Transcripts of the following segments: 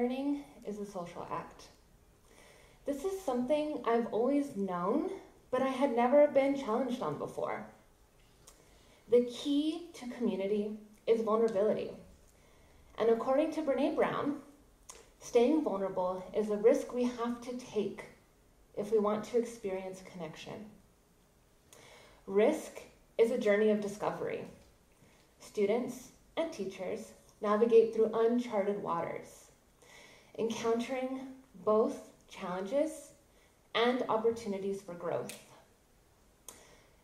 learning is a social act. This is something I've always known, but I had never been challenged on before. The key to community is vulnerability. And according to Brené Brown, staying vulnerable is a risk we have to take if we want to experience connection. Risk is a journey of discovery. Students and teachers navigate through uncharted waters, encountering both challenges and opportunities for growth.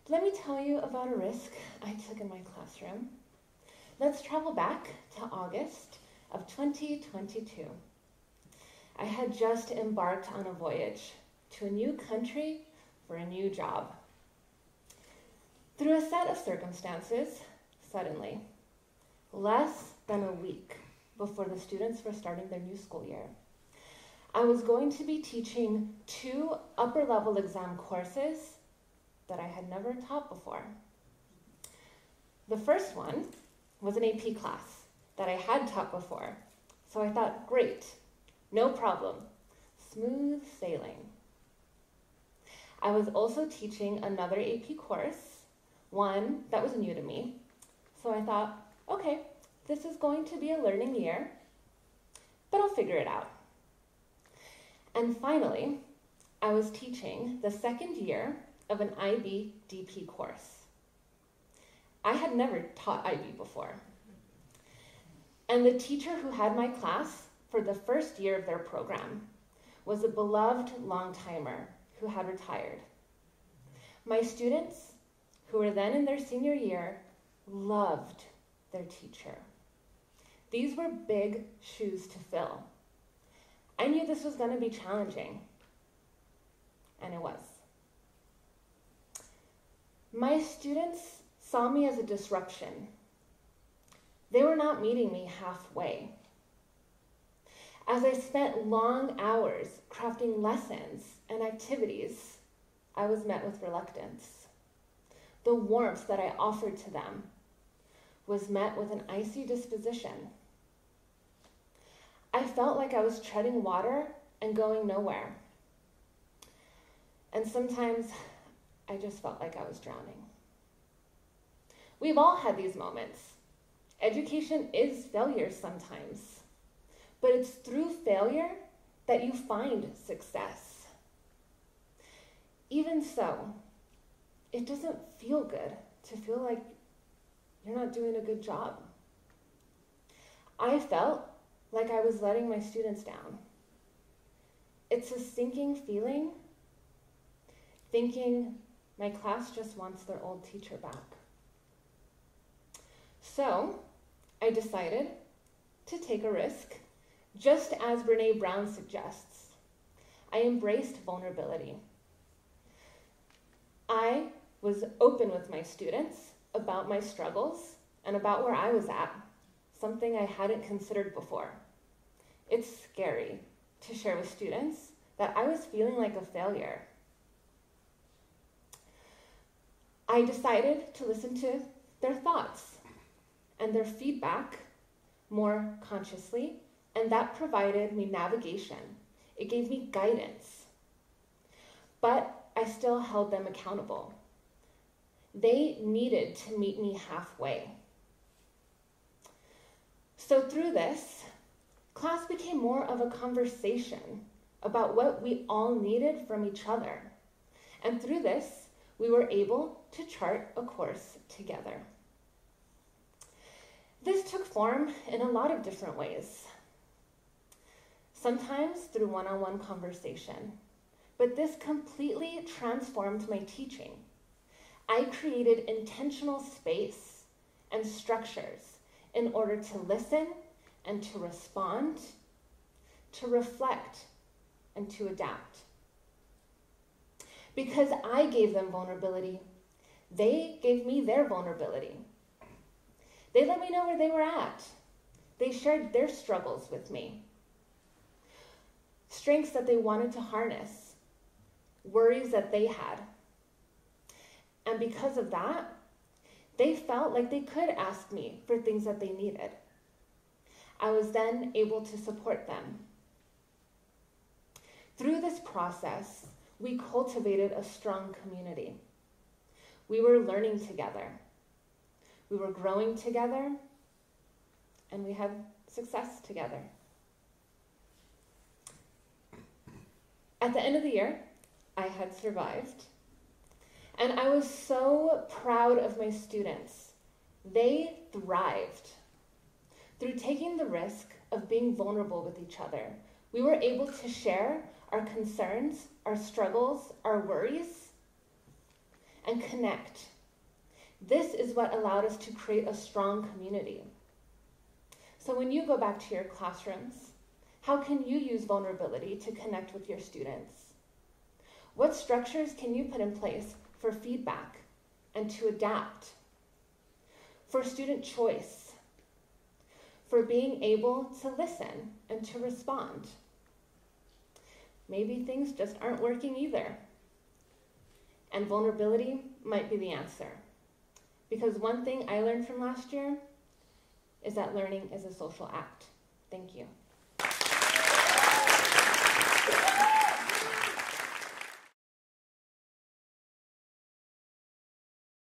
Let me tell you about a risk I took in my classroom. Let's travel back to August of 2022. I had just embarked on a voyage to a new country for a new job. Through a set of circumstances, suddenly, less than a week before the students were starting their new school year, I was going to be teaching two upper level exam courses that I had never taught before. The first one was an AP class that I had taught before, so I thought, great, no problem, smooth sailing. I was also teaching another AP course, one that was new to me, so I thought, okay, this is going to be a learning year, but I'll figure it out. And finally, I was teaching the second year of an IB DP course. I had never taught IB before. And the teacher who had my class for the first year of their program was a beloved long timer who had retired. My students, who were then in their senior year, loved their teacher. These were big shoes to fill. I knew this was going to be challenging, and it was. My students saw me as a disruption. They were not meeting me halfway. As I spent long hours crafting lessons and activities, I was met with reluctance. The warmth that I offered to them was met with an icy disposition. I felt like I was treading water and going nowhere. And sometimes I just felt like I was drowning. We've all had these moments. Education is failure sometimes, but it's through failure that you find success. Even so, it doesn't feel good to feel like you're not doing a good job. I felt like I was letting my students down. It's a sinking feeling, thinking my class just wants their old teacher back. So I decided to take a risk, just as Brene Brown suggests. I embraced vulnerability. I was open with my students about my struggles and about where I was at, something I hadn't considered before. It's scary to share with students that I was feeling like a failure. I decided to listen to their thoughts and their feedback more consciously, and that provided me navigation. It gave me guidance. But I still held them accountable. They needed to meet me halfway. So, through this, class became more of a conversation about what we all needed from each other. And through this, we were able to chart a course together. This took form in a lot of different ways. Sometimes through one on one conversation, but this completely transformed my teaching. I created intentional space and structures in order to listen and to respond, to reflect, and to adapt. Because I gave them vulnerability, they gave me their vulnerability. They let me know where they were at. They shared their struggles with me. Strengths that they wanted to harness, worries that they had. And because of that, they felt like they could ask me for things that they needed. I was then able to support them. Through this process, we cultivated a strong community. We were learning together. We were growing together, and we had success together. At the end of the year, I had survived. And I was so proud of my students. They thrived. Through taking the risk of being vulnerable with each other, we were able to share our concerns, our struggles, our worries, and connect. This is what allowed us to create a strong community. So when you go back to your classrooms, how can you use vulnerability to connect with your students? What structures can you put in place for feedback and to adapt, for student choice, for being able to listen and to respond. Maybe things just aren't working either. And vulnerability might be the answer. Because one thing I learned from last year is that learning is a social act. Thank you.